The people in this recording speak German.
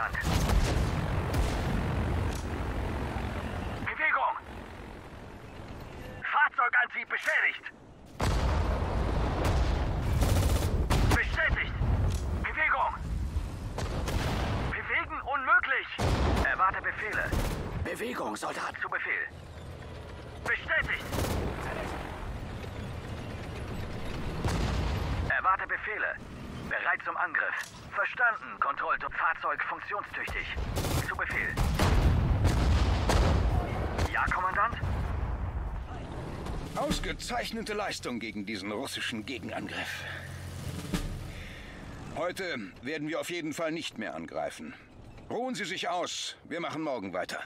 Dank. Bewegung! Fahrzeugantrieb beschädigt! Bestätigt! Bewegung! Bewegen unmöglich! Erwarte Befehle. Bewegung, Soldat! Zu Befehl. Bestätigt! Erwarte Befehle. Bereit zum Angriff. Verstanden, Kontrollturm. Fahrzeug funktionstüchtig. Zu Befehl. Ja, Kommandant? Ausgezeichnete Leistung gegen diesen russischen Gegenangriff. Heute werden wir auf jeden Fall nicht mehr angreifen. Ruhen Sie sich aus. Wir machen morgen weiter.